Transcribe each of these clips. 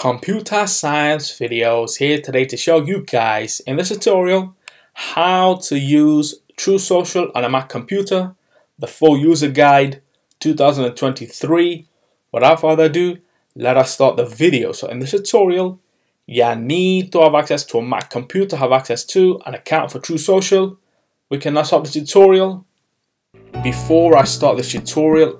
computer science videos here today to show you guys in this tutorial how to use Truth Social on a Mac computer, the full user guide 2023. Without further ado, let us start the video. So in this tutorial, you need to have access to a Mac computer, have access to an account for Truth Social. We can now start the tutorial before I start this tutorial,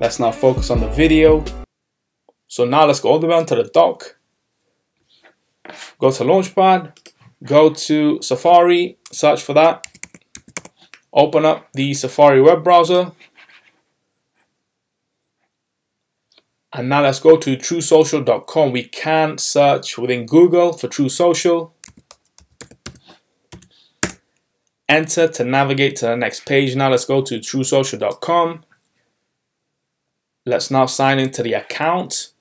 Let's now focus on the video. So now let's go all the way onto the dock. Go to Launchpad, go to Safari, search for that. Open up the Safari web browser. And now let's go to truthsocial.com. We can search within Google for Truth Social. enter to navigate to the next page. Now let's go to truthsocial.com. Let's now sign into the account.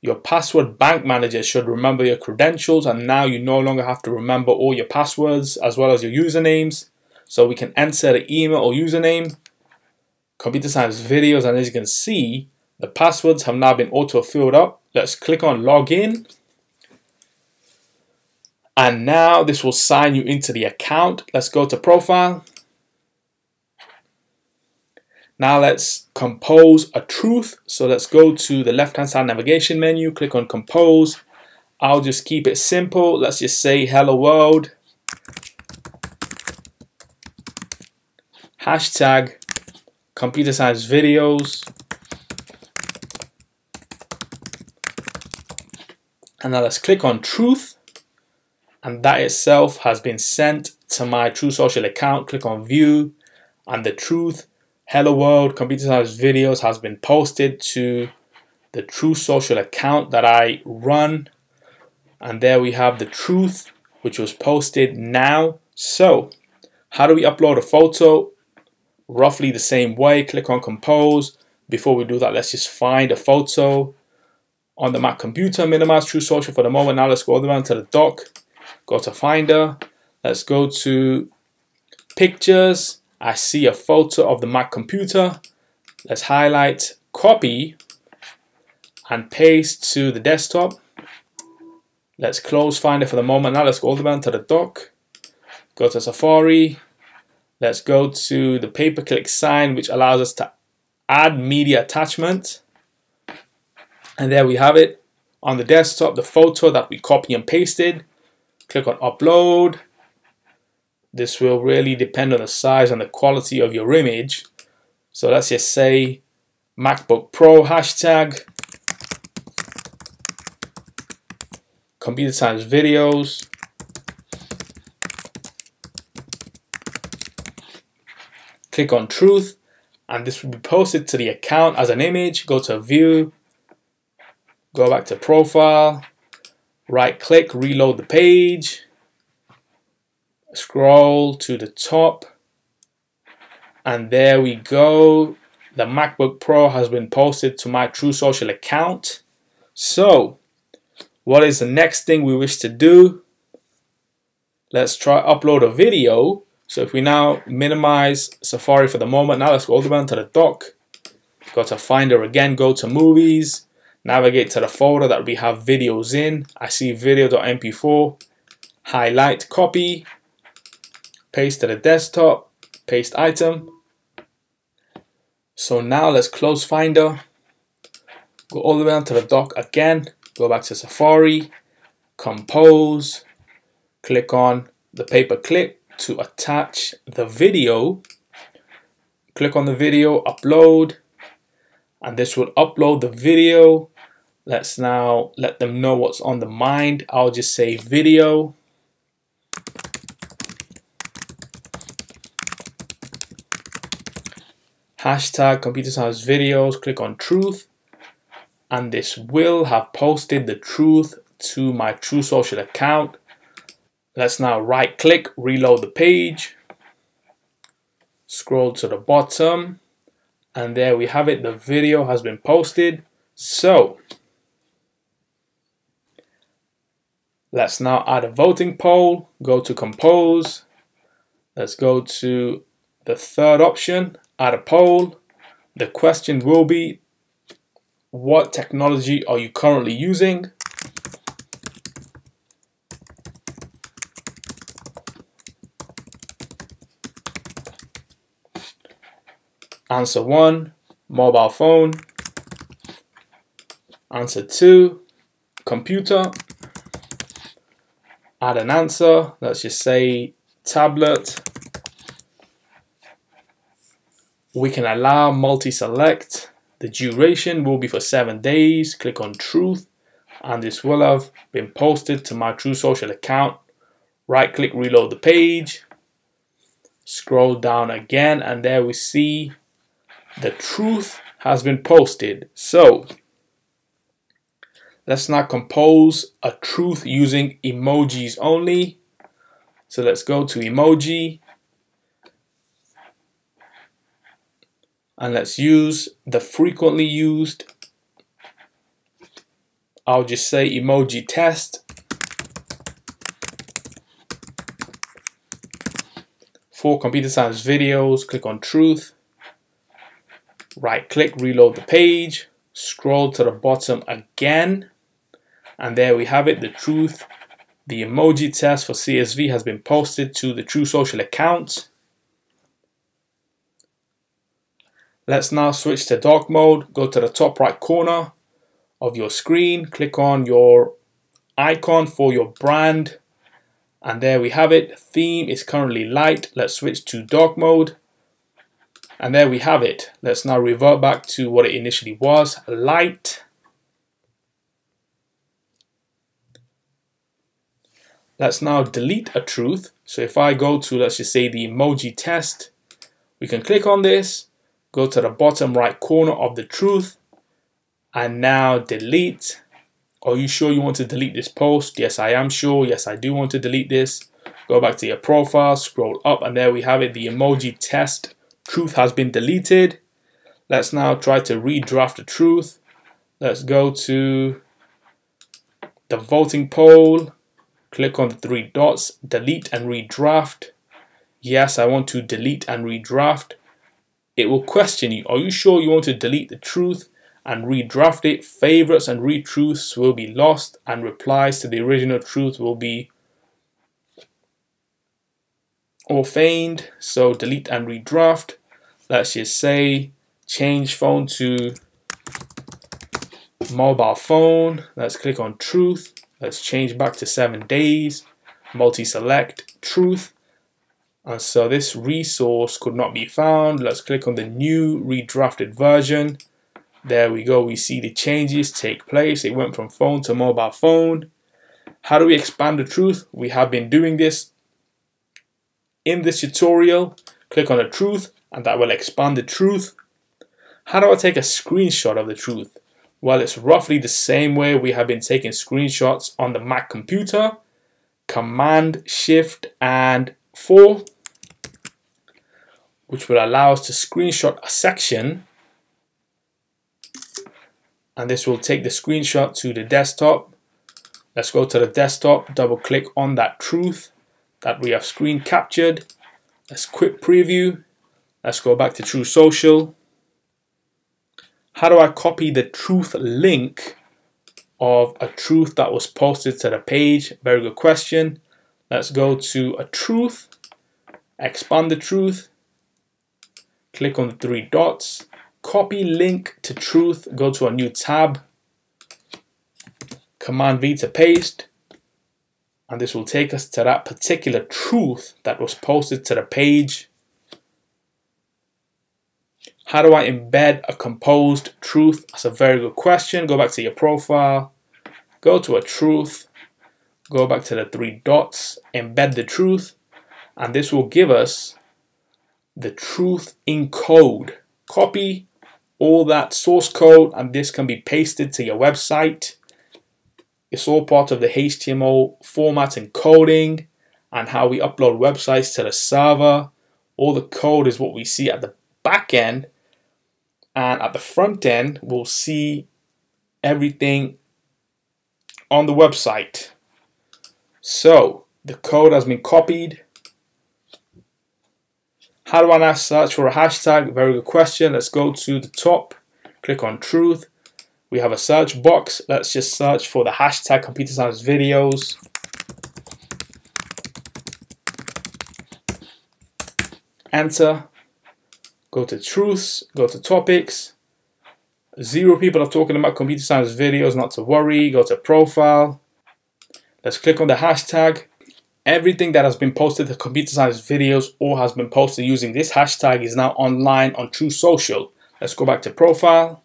Your password bank manager should remember your credentials and now you no longer have to remember all your passwords as well as your usernames. So we can enter the email or username, computer science videos, and as you can see, the passwords have now been auto filled up. Let's click on login and now this will sign you into the account. Let's go to profile. Now let's compose a truth. So let's go to the left hand side navigation menu, click on compose. I'll just keep it simple. Let's just say hello world. Hashtag computer science videos. And now let's click on truth and that itself has been sent to my Truth Social account. Click on view and the truth hello world computer science videos has been posted to the Truth Social account that I run. And there we have the truth which was posted now. So how do we upload a photo? Roughly the same way. Click on compose. Before we do that let's just find a photo on the Mac computer. Minimize Truth Social for the moment. Now let's go all the way down to the dock Go to Finder. Let's go to Pictures. I see a photo of the Mac computer. Let's highlight Copy and paste to the desktop. Let's close Finder for the moment. Now let's go all the way down to the dock. Go to Safari. Let's go to the paper clip sign, which allows us to add media attachment. And there we have it. On the desktop, the photo that we copy and pasted click on upload. This will really depend on the size and the quality of your image. So let's just say MacBook Pro hashtag computer science videos. Click on truth and this will be posted to the account as an image. Go to view, go back to profile, right click, reload the page, scroll to the top, and there we go. The MacBook Pro has been posted to my Truth Social account. So, what is the next thing we wish to do? Let's try upload a video. So if we now minimize Safari for the moment, now let's go all the way to the dock. Go to Finder again, go to Movies, navigate to the folder that we have videos in. I see video.mp4, highlight, copy, paste to the desktop, paste item. So now let's close Finder, go all the way down to the dock again, go back to Safari, compose, click on the paper clip to attach the video, click on the video, upload, and this will upload the video. Let's now let them know what's on the mind. I'll just say video. Hashtag computer science videos, click on truth. And this will have posted the truth to my Truth Social account. Let's now right click, reload the page, scroll to the bottom, and there we have it. The video has been posted. So let's now add a voting poll, go to compose, let's go to the third option, add a poll. The question will be, what technology are you currently using? Answer 1, mobile phone. Answer 2, computer. Add an answer, let's just say tablet. We can allow multi-select. The duration will be for 7 days. Click on truth and this will have been posted to my Truth Social account. Right click, reload the page. Scroll down again and there we see the truth has been posted. So let's now compose a truth using emojis only. So let's go to emoji and let's use the frequently used I'll just say emoji test for computer science videos click on truth right click, reload the page, scroll to the bottom again, and there we have it, the truth. The emoji test for CSV has been posted to the Truth Social account. Let's now switch to dark mode, go to the top right corner of your screen, click on your icon for your brand, and there we have it. Theme is currently light. Let's switch to dark mode. And there we have it. Let's now revert back to what it initially was, light. Let's now delete a truth. So if I go to, let's just say the emoji test, we can click on this, go to the bottom right corner of the truth, and now delete. Are you sure you want to delete this post? Yes, I am sure. Yes, I do want to delete this. Go back to your profile, scroll up, and there we have it, the emoji test truth has been deleted. Let's now try to redraft the truth. Let's go to the voting poll. Click on the three dots, delete and redraft. Yes, I want to delete and redraft. It will question you. Are you sure you want to delete the truth and redraft it? Favorites and retruths will be lost and replies to the original truth will be orphaned. So delete and redraft let's just say change phone to mobile phone. Let's click on truth. Let's change back to seven days. Multi-select truth. And so this resource could not be found. Let's click on the new redrafted version. There we go. We see the changes take place. It went from phone to mobile phone. How do we expand the truth? We have been doing this in this tutorial. Click on the truth and that will expand the truth. How do I take a screenshot of the truth? Well, it's roughly the same way we have been taking screenshots on the Mac computer. Command, Shift, and 4, which will allow us to screenshot a section. And this will take the screenshot to the desktop. Let's go to the desktop, double click on that truth that we have screen captured. Let's quick preview Let's go back to Truth Social. How do I copy the truth link of a truth that was posted to the page? Very good question. Let's go to a truth, expand the truth, click on the three dots, copy link to truth, go to a new tab, Command V to paste, and this will take us to that particular truth that was posted to the page. How do I embed a composed truth? That's a very good question. Go back to your profile, go to a truth, go back to the three dots, embed the truth, and this will give us the truth in code. Copy all that source code and this can be pasted to your website. It's all part of the HTML format and coding and how we upload websites to the server. All the code is what we see at the back end. And at the front end, we'll see everything on the website. So the code has been copied. How do I now search for a hashtag? Very good question. Let's go to the top, click on truth. We have a search box. Let's just search for the hashtag computer science videos. Enter. Go to truths, go to topics. Zero people are talking about computer science videos, not to worry. Go to profile. Let's click on the hashtag. Everything that has been posted to computer science videos or has been posted using this hashtag is now online on Truth Social. Let's go back to profile.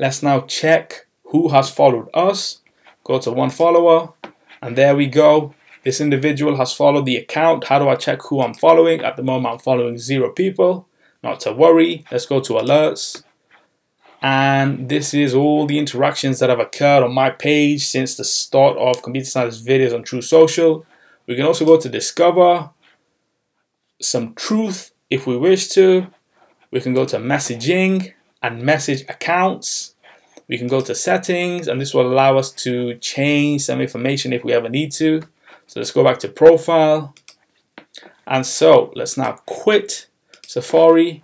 Let's now check who has followed us. Go to one follower and there we go. This individual has followed the account. How do I check who I'm following? At the moment, I'm following zero people. Not to worry. Let's go to alerts. And this is all the interactions that have occurred on my page since the start of computer science videos on Truth Social. We can also go to discover some truth if we wish to. We can go to messaging and message accounts. We can go to settings and this will allow us to change some information if we ever need to. So let's go back to profile. And so let's now quit Safari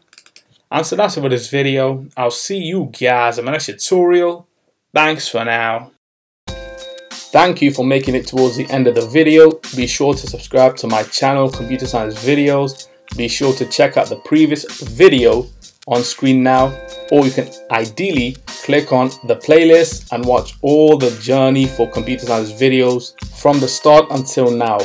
and so that's it for this video. I'll see you guys in my next tutorial. Thanks for now. Thank you for making it towards the end of the video. Be sure to subscribe to my channel, Computer Science Videos. Be sure to check out the previous video on screen now, or you can ideally click on the playlist and watch all the journey for computer science videos from the start until now.